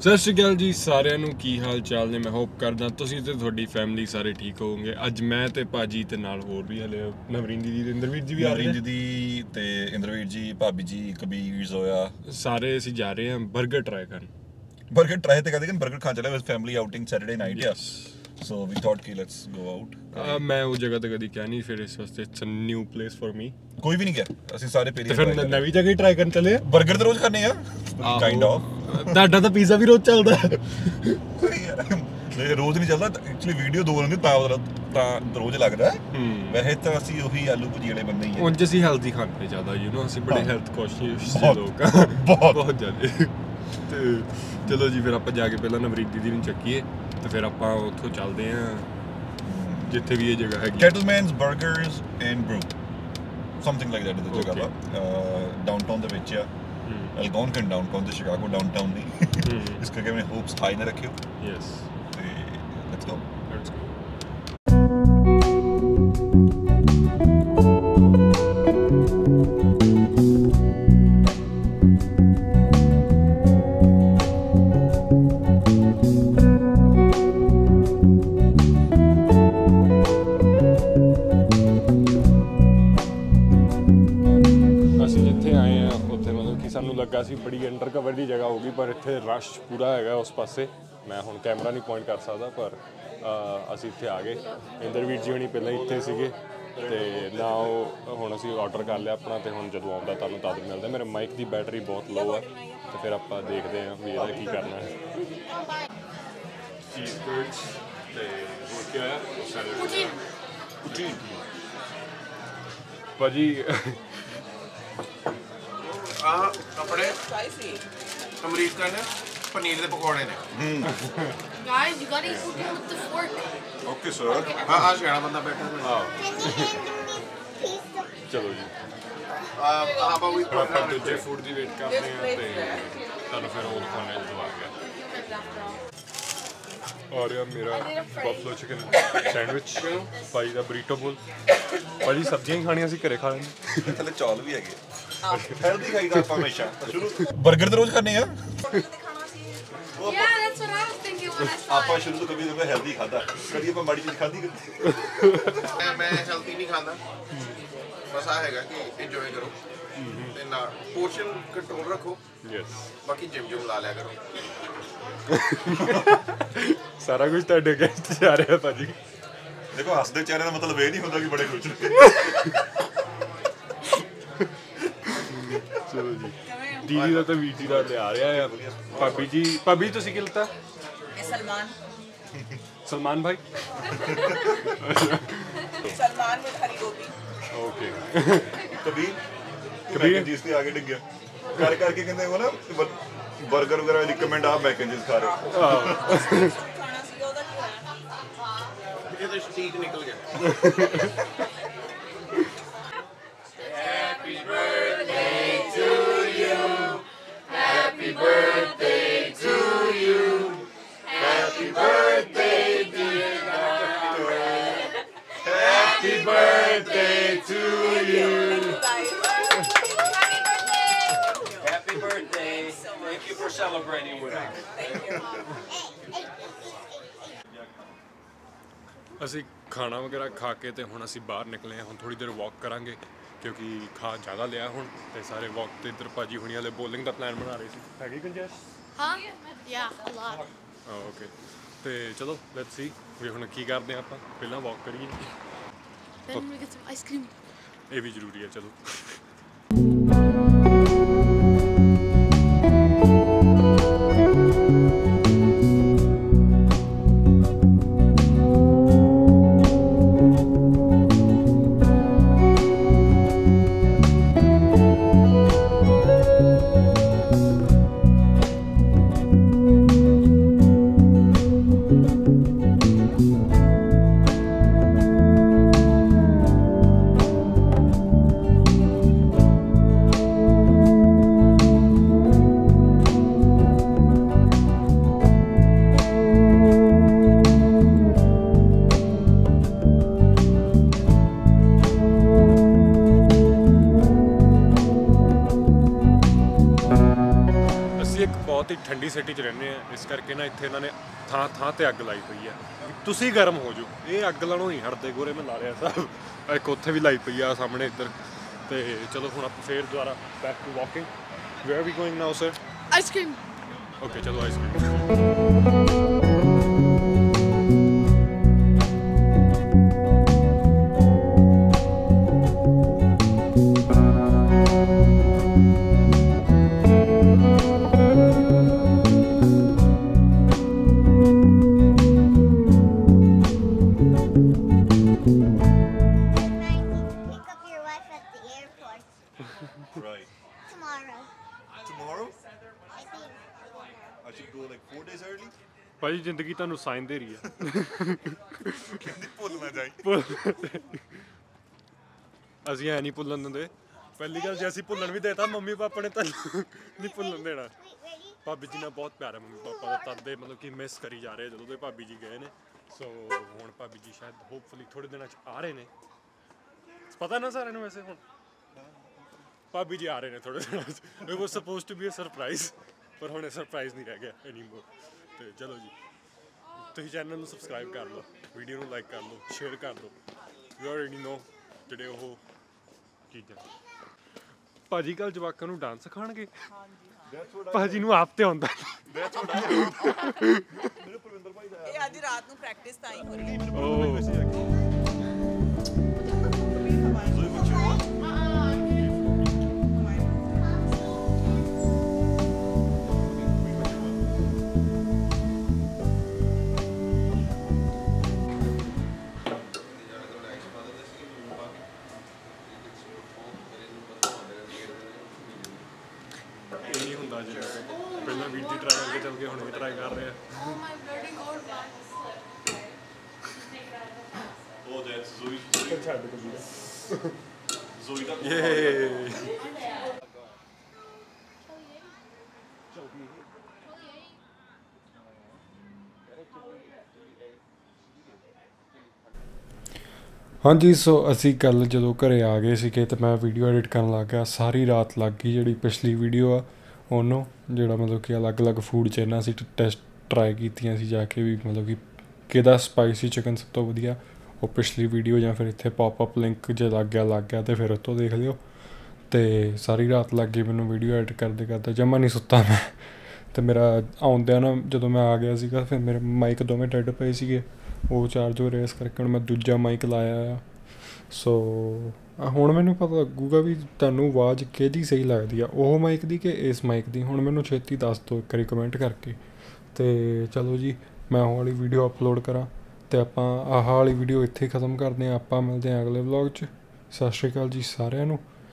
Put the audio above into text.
ਸਤਿ ਸ਼੍ਰੀ ਅਕਾਲ ਜੀ ਸਾਰਿਆਂ ਨੂੰ ਕੀ ਹਾਲ ਚਾਲ ਨੇ? ਮੈਂ ਹੋਪ ਕਰਦਾ ਤੁਸੀਂ ਤੇ ਤੁਹਾਡੀ ਫੈਮਿਲੀ ਸਾਰੇ ਠੀਕ ਹੋਵੋਗੇ। ਅੱਜ ਮੈਂ ਤੇ ਭਾਜੀ ਤੇ ਨਾਲ ਹੋਰ ਵੀ ਹਲੇ ਨਵਰੀਨ ਦੀਦੀ ਤੇ ਇੰਦਰਵੀਰ ਜੀ ਵੀ ਆ ਰਹੇ ਨਵਰੀਨ ਨੇ। ਦੀ ਤੇ ਇੰਦਰਵੀਰ ਜੀ ਭਾਬੀ ਜੀ ਕਬੀਰ ਜ਼ੋਇਆ ਸਾਰੇ ਅਸੀਂ ਜਾ ਰਹੇ ਹਾਂ 버ਗਰ ਟਰਾਈ ਕਰਨ। 버ਗਰ ਟਰਾਈ ਤੇ ਕਰਦੇ ਕਿ 버ਗਰ ਖਾਣ ਚੱਲੇ ਫੈਮਿਲੀ ਆਊਟਿੰਗ ਸੈਟਰਡੇ ਨਾਈਟ ਆ। ਸੋ ਵੀ ਥੌਟ ਕਿ ਲੈਟਸ ਗੋ ਆਊਟ ਮੈਂ ਉਹ ਜਗ੍ਹਾ ਤੇ ਕਦੀ ਕਿਹਾ ਨਹੀਂ ਫਿਰ ਇਸ ਵਾਸਤੇ it's a new place for me ਕੋਈ ਵੀ ਨਹੀਂ ਗਿਆ ਅਸੀਂ ਸਾਰੇ ਪੇਰੀ ਫਿਰ ਨਵੀਂ ਜਗ੍ਹਾ ਹੀ ਟਰਾਈ ਕਰਨ ਚੱਲੇ 버ਗਰ ਤਾਂ ਰੋਜ਼ ਖਾਣੇ ਆ ਕਾਈਂਡ ਆਫ ਤੁਹਾਡਾ ਤਾਂ ਪੀਜ਼ਾ ਵੀ ਰੋਜ਼ ਚੱਲਦਾ ਨਹੀਂ ਰੋਜ਼ ਨਹੀਂ ਚੱਲਦਾ ਐਕਚੁਅਲੀ ਵੀਡੀਓ ਦੋ ਰੰਗ ਤਾਂ ਤਾਂ ਰੋਜ਼ ਲੱਗਦਾ ਵੈਸੇ ਤਾਂ ਅਸੀਂ ਉਹੀ ਆਲੂ ਭੁਜੀ ਵਾਲੇ ਬੰਦੇ ਹੀ ਆ ਉਂਝ ਅਸੀਂ ਹੈਲਦੀ ਖਾਂਦੇ ਜ਼ਿਆਦਾ ਯੂ نو ਅਸੀਂ ਬੜੇ ਹੈਲਥ ਕੌਸ਼ੀਅਸ ਲੋਕ ਆ ਬਹੁਤ ਬਹੁਤ ਜ਼ਿਆਦਾ ਤੇ ਚਲੋ ਜੀ ਫਿਰ ਆਪਾਂ ਜਾ ਕੇ ਪਹਿਲਾਂ ਨਵਰੀਤ ਦੀਦੀ ਨੂੰ ਚੱਕੀਏ ਤੇ ਫਿਰ ਆਪਾਂ ਉੱਥੋਂ ਚੱਲਦੇ ਆਂ ਜਿੱਥੇ ਵੀ ਇਹ ਜਗ੍ਹਾ ਹੈਗੀ। Kettleman's Burgers and Brew something like that is ਜਗ੍ਹਾ. ਵਾ ਡਾਊਨਟਾਊਨ ਦੇ ਵਿੱਚ ਆ। ਹੂੰ। ਅਲਗੋਨਕਨ ਡਾਊਨਟਾਊਨ ਤੇ ਸ਼ਿਕਾਗੋ ਡਾਊਨਟਾਊਨ ਨਹੀਂ ਇਸ ਕਰਕੇ ਆਪਣੇ ਹੋਪਸ ਹਾਈ ਨਾ ਰੱਖਿਓ ਯੈਸ ਤੇ ਲੈਟਸ ਗੋ ਲੈਟਸ ਗੋ ਕਿ ਸਾਨੂੰ ਲੱਗਾ ਸੀ ਬੜੀ ਅੰਡਰ ਕਵਰ ਦੀ ਜਗ੍ਹਾ ਹੋਗੀ ਪਰ ਇੱਥੇ ਰਸ਼ ਪੂਰਾ ਹੈਗਾ ਉਸ ਪਾਸੇ। ਮੈਂ ਹੁਣ ਕੈਮਰਾ ਨਹੀਂ ਪੁਆਇੰਟ ਕਰ ਸਕਦਾ ਪਰ ਅ, ਅਸੀਂ ਇੱਥੇ ਆ ਗਏ। ਇੰਦਰਵੀਰ ਜੀ ਹੁਣੀ ਪਹਿਲਾਂ ਇੱਥੇ ਸੀਗੇ ਤੇ ਨਾ ਉਹ ਹੁਣ ਅਸੀਂ ਆਰਡਰ ਕਰ ਲਿਆ ਆਪਣਾ ਤੇ ਹੁਣ ਜਦੋਂ ਆਉਂਦਾ ਤੁਹਾਨੂੰ ਤਦ ਮਿਲਦਾ। ਮੇਰੇ ਮਾਈਕ ਦੀ ਬੈਟਰੀ ਬਹੁਤ ਲੋ ਆ ਤੇ ਫਿਰ ਆਪਾਂ ਦੇਖਦੇ ਹਾਂ ਵੀ ਇਹਦਾ ਕੀ ਕਰਨਾ ਹੈ। ਚੀਜ਼ ਬਰਡਸ ਤੇ ਹੋਰ ਕੀ ਆਇਆ? ਸੈਲਡ ਪੁਟੀਨ ਭਾਜੀ ਆ ਆਪਣੇ ਅਮਰੀਕਨ ਪਨੀਰ ਦੇ ਪਕੌੜੇ ਨੇ। Guys, you gotta eat it with the fork. Okay sir ਆ ਆ ਸਿਆਣਾ ਬੰਦਾ ਬੈਠਾ ਹੈ ਹਾਂ। ਚਲੋ ਜੀ। ਆ ਆਪਾਂ ਵੀ ਹੁਣ ਆਪਾਂ ਦੂਜੇ ਫੂਡ ਦੀ ਵੇਟ ਕਰਦੇ ਆ ਤੇ ਤੁਹਾਨੂੰ ਫਿਰ ਉਹ ਦਿਖਾਉਣਾ ਜਦੋਂ ਆ ਗਿਆ। ਔਰ ਇਹ ਮੇਰਾ ਬਫਲੋ ਚਿਕਨ ਸੈਂਡਵਿਚ ਭਾਈ ਦਾ ਬਰੀਟੋ ਬੋਲ ਭਾਜੀ ਸਬਜ਼ੀਆਂ ਹੀ ਖਾਣੀਆਂ ਸੀ ਘਰੇ ਖਾ ਲੈਂਦੇ। ਥੱਲੇ ਚੌਲ ਵੀ ਹੈਗੇ। ਹੈਲਦੀ ਖਾਈਦਾ ਆਪਾਂ ਹਮੇਸ਼ਾ। ਸ਼ੁਰੂ 버ਗਰ ਤਾਂ ਰੋਜ਼ ਖਾਣੇ ਆ। Yeah, that's what I was thinking when I saw ਆਪਾਂ it. ਸ਼ੁਰੂ ਤੋਂ ਕਦੀ ਨਾ ਹੈਲਦੀ ਖਾਦਾ ਕਦੀ ਆਪਾਂ ਮਾੜੀ ਚੀਜ਼ ਖਾਦੀ ਕਦੀ। ਮੈਂ ਮੈਂ ਹੈਲਥੀ ਨਹੀਂ ਖਾਂਦਾ। ਬਸ ਆ ਹੈਗਾ ਕਿ ਇੰਜੋਏ ਕਰੋ। ਤੇ ਨਾ ਪੋਰਸ਼ਨ ਕੰਟਰੋਲ ਰੱਖੋ। ਯੈਸ ਬਾਕੀ ਜਿਮ ਜਿਮ ਲਾ ਲਿਆ ਕਰੋ। ਸਾਰਾ ਕੁਝ ਤੁਹਾਡੇ ਅਗੇਂਸਟ ਜਾ ਰਿਹਾ ਭਾਜੀ। ਦੇਖੋ ਹੱਸਦੇ ਚਿਹਰੇ ਦਾ ਮਤਲਬ ਇਹ ਨਹੀਂ ਹੁੰਦਾ ਕਿ ਬੜੇ ਖੁਸ਼ ਨੇ। ਚਲੋ ਦੀਦੀ ਦਾ ਤਾਂ ਵੀਜੀ ਦਾ ਲਿਆ ਰਿਹਾ ਆ। ਭਾਬੀ ਜੀ ਭਾਬੀ ਤੁਸੀਂ ਕੀ ਲਿੱਤਾ? ਇਹ ਸਲਮਾਨ। ਸਲਮਾਨ ਭਾਈ? सलमान विद हरी गोभी ਓਕੇ। ਕਬੀਰ ਕਬੀਰ? ਜਿਸ ਤੇ ਆ ਕੇ ਡਿੱਗਿਆ ਕਰ ਕਰਕੇ ਕਹਿੰਦੇ ਉਹ ਨਾ 버ਗਰ ਵਗੈਰਾ ਦੀ ਕਮੈਂਟ ਆ ਮੈਂ ਖਾ ਰਹੇ ਖਾਣਾ ਸੀਗਾ ਉਹਦਾ ਕੀ ਹੋਇਆ? ਇਹਦੇ ਸਟੀਕ ਨਿਕਲ ਗਿਆ। Celebrating with us. ਅਸੀਂ ਖਾਣਾ ਵਗੈਰਾ ਖਾ ਕੇ ਤੇ ਹੁਣ ਅਸੀਂ ਬਾਹਰ ਨਿਕਲੇ ਹਾਂ ਹੁਣ ਥੋੜੀ ਦੇਰ ਵਾਕ ਕਰਾਂਗੇ ਕਿਉਂਕਿ ਖਾ ਜ਼ਿਆਦਾ ਲਿਆ ਹੁਣ ਤੇ ਸਾਰੇ ਵਾਕ ਤੇ ਇੱਧਰ ਭਾਜੀ ਹੁਣੀ ਵਾਲੇ ਬੋਲਿੰਗ ਦਾ ਪਲਾਨ ਬਣਾ ਰਹੇ ਸੀ ਹੈਗੀ ਗੁੰਜਾਇਸ਼ Huh? Yeah, a lot. ਹਾਂ ਓਕੇ ਤੇ ਚਲੋ ਲੈਟਸ ਸੀ ਵੀ ਹੁਣ ਕੀ ਕਰਦੇ ਹਾਂ ਆਪਾਂ ਪਹਿਲਾਂ ਵਾਕ ਕਰੀਏ we get some ice cream. ਇਹ ਵੀ ਜ਼ਰੂਰੀ ਹੈ ਚਲੋ ਠੰਡੀ ਸਿਟੀ 'ਚ ਰਹਿੰਦੇ ਆ। ਇਸ ਕਰਕੇ ਨਾ ਇੱਥੇ ਇਹਨਾਂ ਨੇ ਥਾਂ ਥਾਂ ਤੇ ਅੱਗ ਲਾਈ ਪਈ ਆ। ਤੁਸੀਂ ਗਰਮ ਹੋ ਜਾਓ। ਇਹ ਅੱਗ ਲਾਣੋਂ ਹੀ ਹਟਦੇ ਗੋਰੇ ਮੈਂ ਲਾ ਰਿਹਾ ਸਾਹਿਬ ਇੱਕ ਉੱਥੇ ਵੀ ਲਾਈ ਪਈ ਆ ਸਾਹਮਣੇ ਇੱਧਰ। ਤੇ ਚਲੋ ਹੁਣ ਆਪਾਂ ਫੇਰ ਦੁਬਾਰਾ back to walking where we going now sir cream. Okay ਚਲੋ ice cream tomorrow. Tomorrow, I think. I should go like four days early. ਭਾਜੀ ਜ਼ਿੰਦਗੀ ਤੁਹਾਨੂੰ ਸਾਈਨ ਦੇ ਰਹੀ ਆ ਕਹਿੰਦੀ ਭੁੱਲ ਨਾ ਜਾਈ। ਅਸੀਂ ਐ ਨਹੀਂ ਭੁੱਲਣ ਦਿੰਦੇ। ਪਹਿਲੀ ਗੱਲ ਜੇ ਅਸੀਂ ਭੁੱਲਣ ਵੀ ਦੇਤਾ ਮੰਮੀ ਪਾਪਾ ਨੇ ਤਾਂ ਨਹੀਂ ਭੁੱਲਣ ਦੇਣਾ? ਭਾਬੀ ਜੀ ਨਾਲ ਬਹੁਤ ਪਿਆਰ ਹੈ ਮੰਮੀ ਪਾਪਾ ਦਾ। ਤਦ ਦੇ ਮਤਲਬ ਕਿ ਮਿਸ ਕਰੀ ਜਾ ਰਹੇ ਜਦੋਂ ਦੇ ਭਾਬੀ ਜੀ ਗਏ ਨੇ। ਸੋ ਹੁਣ ਭਾਬੀ ਜੀ ਸ਼ਾਇਦ ਹੋਪਫੁਲੀ ਥੋੜੇ ਦਿਨਾਂ ਚ ਆ ਰਹੇ ਨੇ। ਪਤਾ ਨਾ ਸਾਰਿਆਂ ਨੂੰ ਵੈਸੇ ਹੁਣ। ਭਾਬੀ ਜੀ ਆ ਰਹੇ ਨੇ ਥੋੜੇ ਦਿਨਾਂ it was supposed to be a surprise ਪਰ ਹੁਣ ਇਹ ਸਰਪ੍ਰਾਈਜ਼ ਨਹੀਂ ਰਹਿ ਗਿਆ ਐਨੀਮੋਰ ਤੇ ਚਲੋ ਜੀ। ਤੁਸੀਂ ਚੈਨਲ ਨੂੰ ਸਬਸਕ੍ਰਾਈਬ ਕਰ ਲਓ ਵੀਡੀਓ ਨੂੰ ਲਾਈਕ ਕਰ ਲਓ ਸ਼ੇਅਰ ਕਰ ਦਿਓ ਯੂ ਆਲਰੇਡੀ ਨੋ ਜਿਹੜੇ ਉਹ ਚੀਜ਼ਾਂ। ਭਾਜੀ ਕੱਲ ਜਵਾਕਾਂ ਨੂੰ ਡਾਂਸ ਸਿਖਾਣਗੇ ਭਾਜੀ ਨੂੰ ਆਪ ਤੇ ਆਉਂਦਾ। ਇਹ ਅੱਜ ਰਾਤ ਨੂੰ ਪ੍ਰੈਕਟਿਸ ਤਾਂ ਹੀ ਹੋ ਰਹੀ ਹੈ। ਹੁੰਦਾ ਜੀ ਪਹਿਲਾਂ ਵੀਰ ਦੀ ਟਰਾਈ ਕਰਕੇ ਚੱਲ ਗਏ ਹੁਣ ਵੀ ਟਰਾਈ ਕਰ ਰਹੇ ਆ। Oh. ਛੱਡ ਕੇ ਦਾ ਯੇ ਹਾਂਜੀ ਸੋ ਅਸੀਂ ਕੱਲ ਜਦੋਂ ਘਰੇ ਆ ਗਏ ਸੀਗੇ ਤੇ ਮੈਂ ਵੀਡੀਓ ਐਡਿਟ ਕਰਨ ਲੱਗ ਗਿਆ। ਸਾਰੀ ਰਾਤ ਲੱਗ ਗਈ ਜਿਹੜੀ ਪਿਛਲੀ ਵੀਡੀਓ ਆ। ਉਹਨੂੰ, ਜਿਹੜਾ ਮਤਲਬ ਕਿ ਅਲੱਗ-ਅਲੱਗ ਫੂਡ ਚੈਨਲ ਸੀ ਟੈਸਟ ਟਰਾਈ ਕੀਤੀਆਂ ਸੀ ਜਾ ਕੇ ਵੀ ਮਤਲਬ ਕਿ ਕਿਹਦਾ ਸਪਾਈਸੀ ਚਿਕਨ ਸਭ ਤੋਂ ਵਧੀਆ, ਉਹ ਪਿਛਲੀ ਵੀਡੀਓ ਜਾਂ ਫਿਰ ਇੱਥੇ ਪੌਪ ਲਿੰਕ ਜੇ ਲੱਗ ਗਿਆ ਲੱਗ ਗਿਆ ਤੇ ਫਿਰ ਉੱਥੋਂ ਦੇਖ ਲਿਓ। ਤੇ ਸਾਰੀ ਰਾਤ ਲੱਗ ਗਈ ਮੈਨੂੰ ਵੀਡੀਓ ਐਡਿਟ ਕਰਦੇ ਕਰਦੇ, ਜਮਾ ਨਹੀਂ ਸੁੱਤਾ ਮੈਂ। ਤੇ ਮੇਰਾ ਆਉਂਦਿਆਂ ਨਾ ਜਦੋਂ ਮੈਂ ਆ ਗਿਆ ਸੀਗਾ, ਫਿਰ ਮੇਰੇ ਮਾਈਕ ਦੋਵੇਂ ਡੈਡ ਪਏ ਸੀਗੇ। ਉਹ ਚਾਰਜ ਹੋ ਰਿਹਾ ਇਸ ਕਰਕੇ ਹੁਣ ਮੈਂ ਦੂਜਾ ਮਾਈਕ ਲਾਇਆ ਆ। ਸੋ ਹੁਣ ਮੈਨੂੰ ਪਤਾ ਲੱਗੂਗਾ ਵੀ ਤੁਹਾਨੂੰ ਆਵਾਜ਼ ਕਿਹਦੀ ਸਹੀ ਲੱਗਦੀ ਆ। ਉਹ ਮਾਈਕ ਦੀ ਕਿ ਇਸ ਮਾਈਕ ਦੀ? ਹੁਣ ਮੈਨੂੰ ਛੇਤੀ ਦੱਸ ਦਿਓ ਇੱਕ ਵਾਰੀ ਕਮੈਂਟ ਕਰਕੇ। ਤੇ ਚਲੋ ਜੀ, ਮੈਂ ਉਹ ਵਾਲੀ ਵੀਡੀਓ ਅਪਲੋਡ ਕਰਾਂ। ਤੇ ਆਪਾਂ ਆਹ ਵਾਲੀ ਵੀਡੀਓ ਇੱਥੇ ਖਤਮ ਕਰਦੇ ਹਾਂ। ਆਪਾਂ ਮਿਲਦੇ ਹਾਂ ਅਗਲੇ ਵਲੌਗ 'ਚ। ਸਤਿ ਸ਼੍ਰੀ ਅਕਾਲ ਜੀ ਸਾਰਿਆਂ ਨੂੰ।